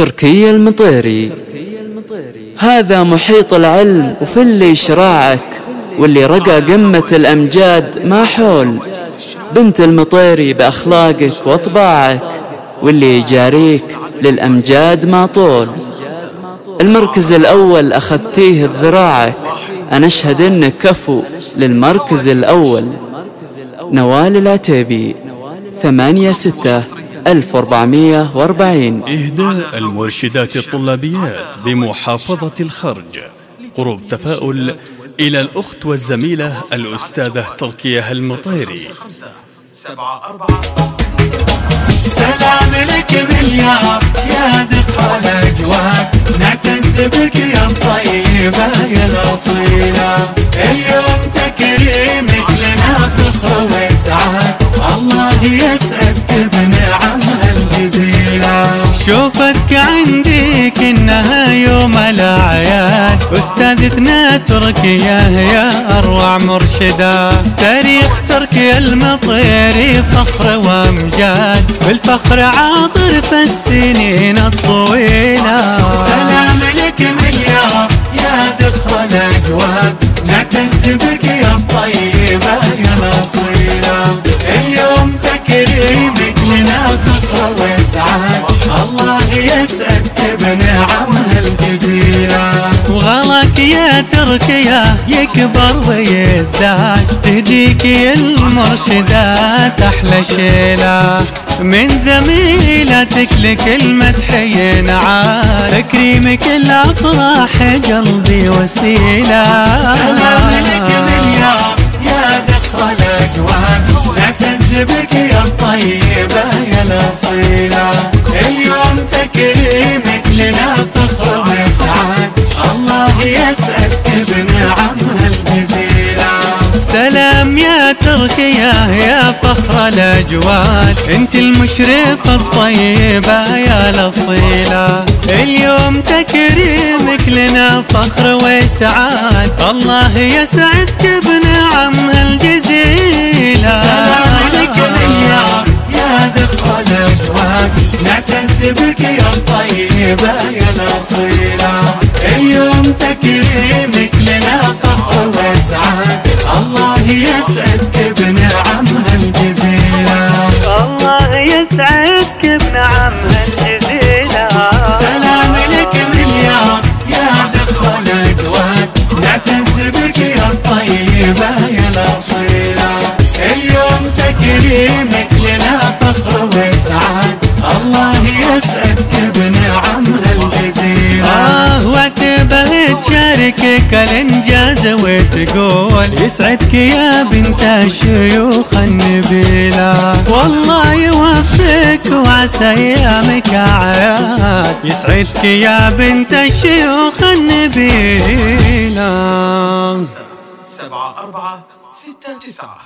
تركي المطيري. هذا محيط العلم وفي اللي شراعك واللي رقى قمة الأمجاد ما حول. بنت المطيري بأخلاقك وطباعك واللي يجاريك للأمجاد ما طول. المركز الأول أخذتيه بذراعك أنا أشهد إنك كفو للمركز الأول. نوال العتيبي ثمانية ستة. 1440 إهداء المرشدات الطلابيات بمحافظة الخرج. قرب تفاؤل إلى الأخت والزميلة الأستاذة تركية المطيري. سلام لك مليار يا دخل أجواك نعتز بك يا طيبة يا الأصيلة. اليوم تكريمك لنا فخر وإسعاد الله يسعدك بنعمها شوفك عندي كأنها يوم الأعياد. أستاذتنا تركيا يا أروع مرشدة. تاريخ تركيا المطيري فخر وأمجاد. بالفخر عاطر في السنين الطويلة. سلام لك مليار يا دخل الأجواد نعتز بك يا الطيبة يا الأصيلة الله يسعدك بنعمها الجزيلة وغلاك يا تركيا يكبر ويزداد. تهديك المرشدات أحلى شيلة. من زميلتك لكل مدح ينعاد تكريمك الأفراح قلبي وسيلة. سلام لك مليار يا دخل الأجواد نعتز بك يا الطيبة يا الأصيلة. اليوم تكريمك لنا فخر وإسعاد الله يسعدك بنعمها الجزيلة سلام يا تركيا يا فخر الأجواد. أنت المشرفة الطيبة يا الأصيلة. اليوم تكريمك لنا فخر وسعاد الله يسعدك بنعمها الجزيلة سلام بك يا الطيبة يا الأصيلة اليوم تكريمك لنا فخر وإسعاد الله يسعدك بنعمها الجزيلة الله يسعدك بنعمها الجزيلة سلام لك مليار يا دخل الأجواد نعتز بك يا الطيبة يا الأصيلة اليوم تكريمك لنا تشاركك الإنجاز وتقول يسعدك يا بنت الشيوخ النبيلة والله يوفقك وعسى أيامك أعياد يسعدك يا بنت الشيوخ النبيلة سبعة أربعة ستة تسعة.